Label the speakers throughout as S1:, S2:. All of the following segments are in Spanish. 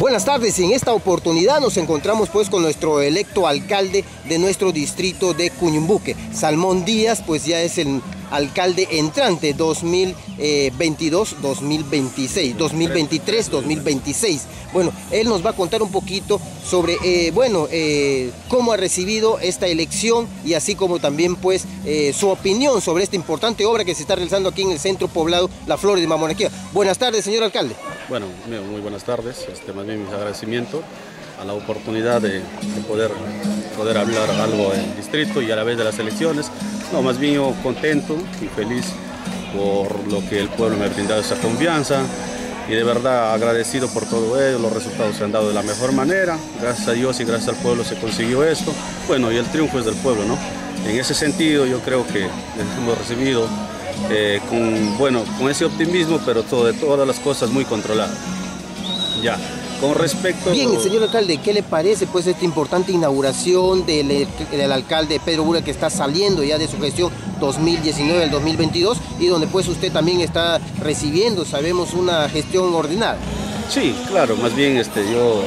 S1: Buenas tardes, en esta oportunidad nos encontramos pues con nuestro electo alcalde de nuestro distrito de Cuñumbuque. Salmón Díaz pues ya es el alcalde entrante 2022, 2026, 2023, 2026. Bueno, él nos va a contar un poquito sobre, eh, bueno, eh, cómo ha recibido esta elección y así como también pues eh, su opinión sobre esta importante obra que se está realizando aquí en el centro poblado La Flores de Mamonaquía. Buenas tardes, señor alcalde.
S2: Bueno, muy buenas tardes. Este, más bien mis agradecimientos a la oportunidad de, poder, poder hablar algo en el distrito y a la vez de las elecciones. No, más bien yo contento y feliz por lo que el pueblo me ha brindado esa confianza y de verdad agradecido por todo ello, los resultados se han dado de la mejor manera, gracias a Dios y gracias al pueblo se consiguió esto, bueno y el triunfo es del pueblo, ¿no? En ese sentido yo creo que hemos recibido eh, con, bueno, con ese optimismo, pero todo, de todas las cosas muy controladas. Ya, con respecto...
S1: Bien, señor alcalde, ¿qué le parece pues esta importante inauguración del, del, alcalde Pedro Bura que está saliendo ya de su gestión 2019 al 2022 y donde pues usted también está recibiendo, sabemos, una gestión ordenada?
S2: Sí, claro, más bien este, yo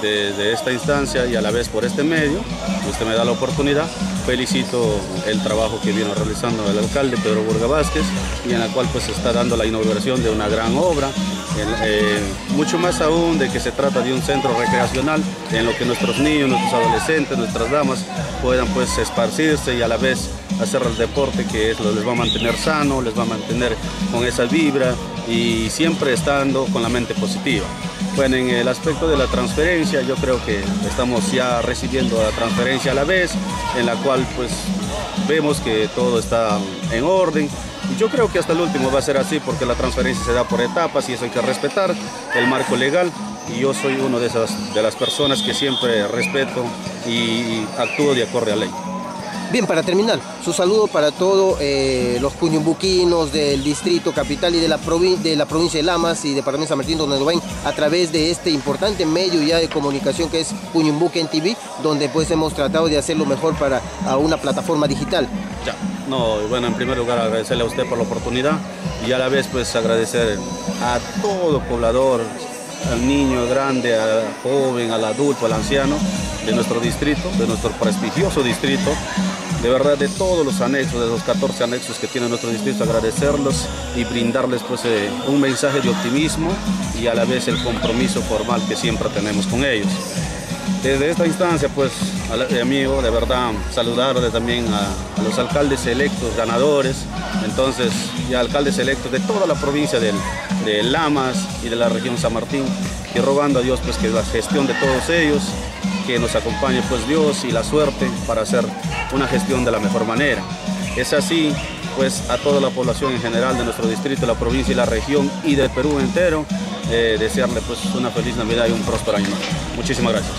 S2: de, esta instancia y a la vez por este medio, usted me da la oportunidad, felicito el trabajo que viene realizando el alcalde Pedro Burga Vázquez y en la cual pues está dando la inauguración de una gran obra, eh, mucho más aún de que se trata de un centro recreacional en lo que nuestros niños, nuestros adolescentes, nuestras damas puedan pues esparcirse y a la vez hacer el deporte que es, les va a mantener sano, les va a mantener con esa vibra y siempre estando con la mente positiva. Bueno, en el aspecto de la transferencia, yo creo que estamos ya recibiendo la transferencia a la vez, en la cual pues vemos que todo está en orden. Y yo creo que hasta el último va a ser así porque la transferencia se da por etapas y eso hay que respetar, el marco legal. Y yo soy uno de, esas, de las personas que siempre respeto y actúo de acuerdo a la ley.
S1: Bien, para terminar, su saludo para todos eh, los cuñumbuquinos del distrito capital y de la, de la provincia de Lamas y de San Martín, donde lo ven a través de este importante medio ya de comunicación que es Cuñumbuque en TV, donde pues hemos tratado de hacerlo mejor para una plataforma digital.
S2: Ya, no, bueno, en primer lugar agradecerle a usted por la oportunidad y a la vez pues agradecer a todo poblador, al niño grande, al joven, al adulto, al anciano de nuestro distrito, de nuestro prestigioso distrito, de verdad de todos los anexos, de los 14 anexos que tiene nuestro distrito, agradecerlos y brindarles pues eh, un mensaje de optimismo y a la vez el compromiso formal que siempre tenemos con ellos. Desde esta instancia, pues, amigo, de verdad, saludarles también a, los alcaldes electos, ganadores, entonces, y alcaldes electos de toda la provincia de, de Lamas y de la región San Martín, y rogando a Dios, pues, que la gestión de todos ellos que nos acompañe pues Dios y la suerte para hacer una gestión de la mejor manera. Es así pues a toda la población en general de nuestro distrito, la provincia y la región y del Perú entero, eh, desearle pues una feliz Navidad y un próspero año Muchísimas gracias.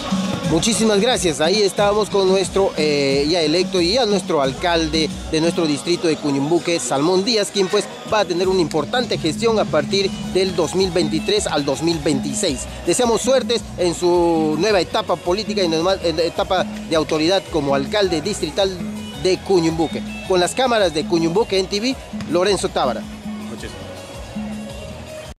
S1: Muchísimas gracias. Ahí estábamos con nuestro eh, ya electo y ya nuestro alcalde de nuestro distrito de Cuñumbuque, Salmón Díaz, quien pues va a tener una importante gestión a partir del 2023 al 2026. Deseamos suertes en su nueva etapa política y en la etapa de autoridad como alcalde distrital de Cuñumbuque. Con las cámaras de Cuñumbuque en TV, Lorenzo Tábara.